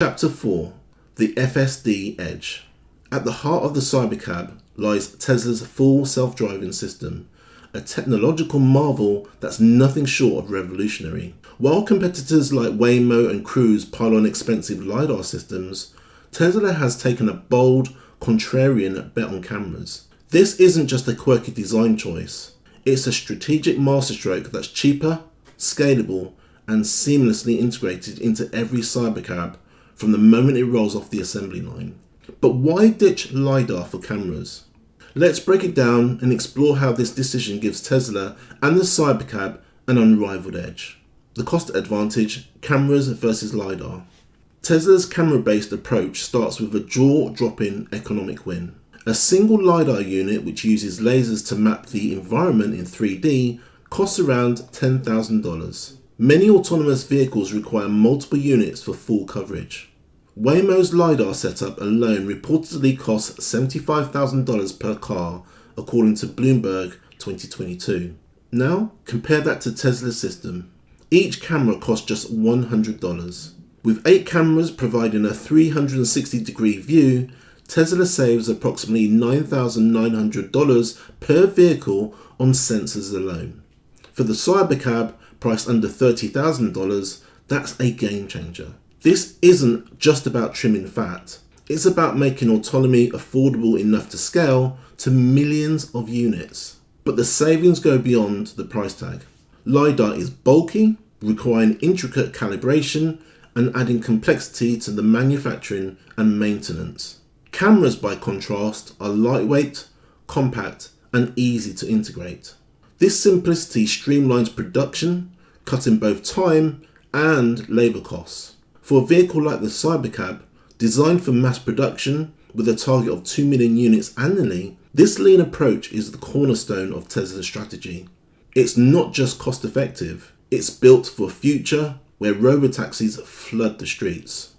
Chapter 4 The FSD Edge. At the heart of the Cybercab lies Tesla's full self driving system, a technological marvel that's nothing short of revolutionary. While competitors like Waymo and Cruise pile on expensive LiDAR systems, Tesla has taken a bold, contrarian bet on cameras. This isn't just a quirky design choice, it's a strategic masterstroke that's cheaper, scalable, and seamlessly integrated into every Cybercab from the moment it rolls off the assembly line. But why ditch LiDAR for cameras? Let's break it down and explore how this decision gives Tesla and the Cybercab an unrivaled edge. The cost advantage, cameras versus LiDAR. Tesla's camera based approach starts with a jaw dropping economic win. A single LiDAR unit, which uses lasers to map the environment in 3D, costs around $10,000. Many autonomous vehicles require multiple units for full coverage. Waymo's LiDAR setup alone reportedly costs $75,000 per car, according to Bloomberg 2022. Now, compare that to Tesla's system. Each camera costs just $100. With 8 cameras providing a 360 degree view, Tesla saves approximately $9,900 per vehicle on sensors alone. For the Cybercab, priced under $30,000, that's a game changer. This isn't just about trimming fat, it's about making autonomy affordable enough to scale to millions of units. But the savings go beyond the price tag. LiDAR is bulky, requiring intricate calibration and adding complexity to the manufacturing and maintenance. Cameras, by contrast, are lightweight, compact, and easy to integrate. This simplicity streamlines production, cutting both time and labour costs. For a vehicle like the Cybercab, designed for mass production with a target of 2 million units annually, this lean approach is the cornerstone of Tesla's strategy. It's not just cost effective, it's built for a future where robotaxis flood the streets.